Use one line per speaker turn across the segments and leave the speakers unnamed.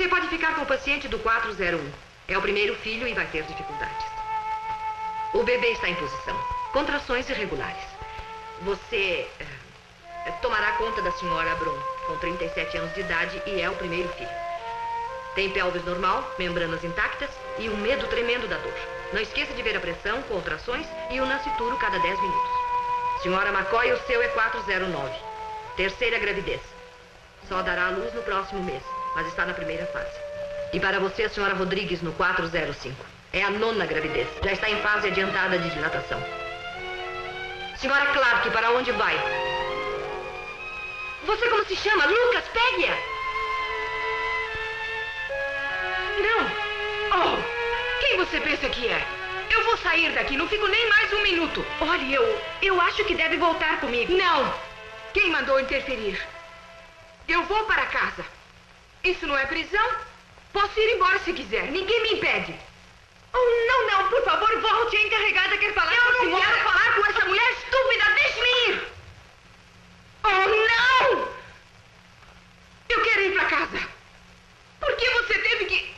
Você pode ficar com o paciente do 401. É o primeiro filho e vai ter dificuldades. O bebê está em posição. Contrações irregulares. Você eh, tomará conta da senhora Brum, com 37 anos de idade e é o primeiro filho. Tem pelvis normal, membranas intactas e um medo tremendo da dor. Não esqueça de ver a pressão, contrações e o nascituro cada 10 minutos. Senhora McCoy, o seu é 409. Terceira gravidez. Só dará à luz no próximo mês, mas está na primeira fase. E para você, a senhora Rodrigues, no 405. É a nona gravidez. Já está em fase adiantada de dilatação. Senhora Clark, para onde vai? Você como se chama? Lucas, pegue-a!
Não! Oh! Quem você pensa que é? Eu vou sair daqui, não fico nem mais um minuto.
Olhe, eu. Eu acho que deve voltar comigo.
Não! Quem mandou interferir? Eu vou para casa. Isso não é prisão? Posso ir embora se quiser, ninguém me impede.
Oh, não, não, por favor, volte. A encarregada quer falar
Eu
com a
não
senhora.
quero falar com essa mulher estúpida, deixe-me ir! Oh, não! Eu quero ir para casa. Por que você teve que.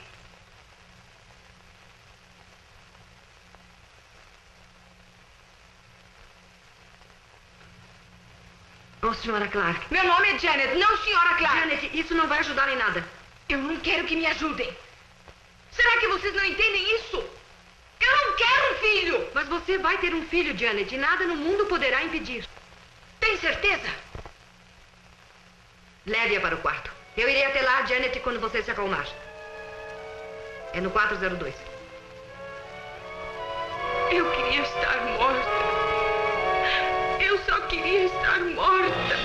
Oh, senhora Clark.
Meu nome é Janet, não senhora Clark.
Janet, isso não vai ajudar em nada.
Eu não quero que me ajudem. Será que vocês não entendem isso? Eu não quero um filho!
Mas você vai ter um filho, Janet, e nada no mundo poderá impedir.
Tem certeza?
Leve-a para o quarto. Eu irei até lá, Janet, quando você se acalmar. É no 402.
Eu queria estar morta. Queria estar morta.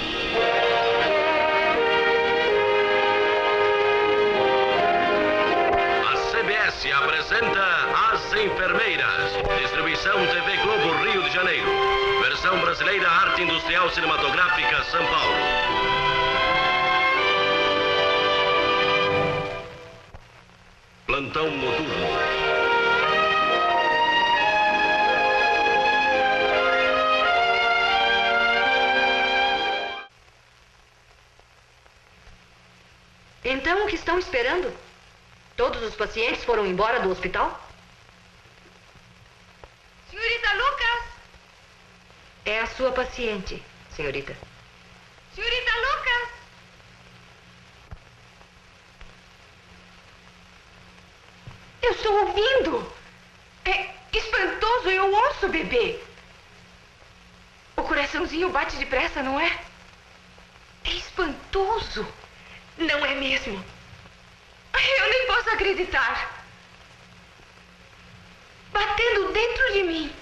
A CBS apresenta As Enfermeiras. Distribuição TV Globo Rio de Janeiro. Versão brasileira Arte Industrial Cinematográfica São Paulo. Plantão noturno.
Então, o que estão esperando? Todos os pacientes foram embora do hospital?
Senhorita Lucas!
É a sua paciente, senhorita.
Senhorita Lucas! Eu estou ouvindo! É espantoso, eu ouço bebê. O coraçãozinho bate depressa, não é? É espantoso. Não é mesmo? Eu nem posso acreditar. Batendo dentro de mim.